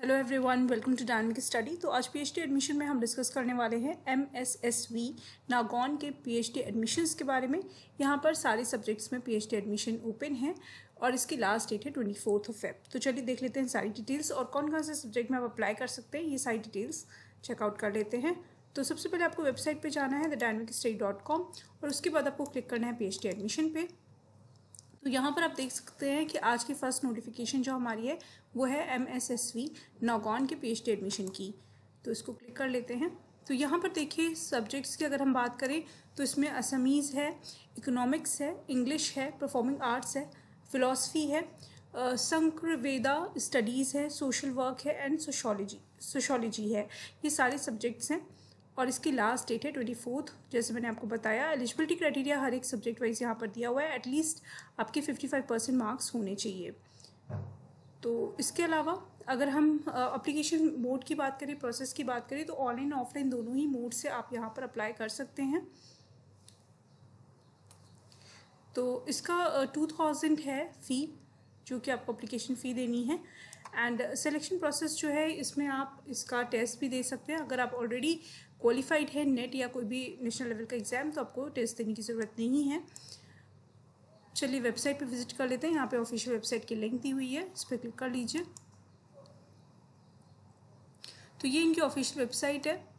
Hello everyone welcome to dynamic study तो आज PhD admission में हम डिस्कस करने वाले हैं M S S V Nagaon के पीएचडी एडमिशन्स के बारे में। यहाँ पर सारे सब्जेक्ट्स में पीएचडी एडमिशन ओपन है और इसकी लास्ट डेट है ट्वेंटी फोर्थ ऑफ़ फेब तो चलिए देख लेते हैं सारी डिटेल्स और कौन कौन से सब्जेक्ट में आप अप्लाई कर सकते हैं, ये सारी डिटेल्स चेकआउट कर लेते हैं। तो सबसे पहले आपको वेबसाइट पर जाना है द और उसके बाद आपको क्लिक करना है पीएचडी एडमिशन पे। तो यहाँ पर आप देख सकते हैं कि आज की फ़र्स्ट नोटिफिकेशन जो हमारी है, वो है M S S V Nagaon के पी एच डी एडमिशन की। तो इसको क्लिक कर लेते हैं। तो यहाँ पर देखिए सब्जेक्ट्स की अगर हम बात करें तो इसमें असमीज़ है इकोनॉमिक्स है इंग्लिश है परफॉर्मिंग आर्ट्स है फ़िलासफ़ी है संक्रवेदा स्टडीज़ है सोशल वर्क है एंड सोशोलॉजी सोशोलॉजी है। ये सारे सब्जेक्ट्स हैं। और इसकी लास्ट डेट है ट्वेंटी फोर्थ जैसे मैंने आपको बताया एलिजिबिलिटी क्राइटेरिया हर एक सब्जेक्ट वाइज यहाँ पर दिया हुआ है एटलीस्ट आपके फिफ्टी फाइव परसेंट मार्क्स होने चाहिए। तो इसके अलावा, अगर हम अप्लीकेशन मोड की बात करें प्रोसेस की बात करें तो ऑनलाइन ऑफलाइन दोनों ही मोड से आप यहाँ पर अप्लाई कर सकते हैं। तो इसका टू थाउज़ेंड है फ़ी जो कि आपको अप्लीकेशन फ़ी देनी है. एंड सिलेक्शन प्रोसेस जो है, इसमें आप इसका टेस्ट भी दे सकते हैं. अगर आप ऑलरेडी क्वालिफाइड है नेट या कोई भी नेशनल लेवल का एग्ज़ाम तो आपको टेस्ट देने की ज़रूरत नहीं है. चलिए वेबसाइट पे विज़िट कर लेते हैं. यहाँ पे ऑफिशियल वेबसाइट की लिंक दी हुई है. इस पर क्लिक कर लीजिए. तो ये इनकी ऑफिशियल वेबसाइट है.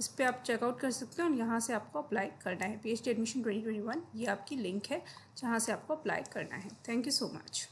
इस पर आप चेकआउट कर सकते हो और यहाँ से आपको अप्लाई करना है। P H D admission twenty twenty one ये आपकी लिंक है जहाँ से आपको अप्लाई करना है। Thank you so much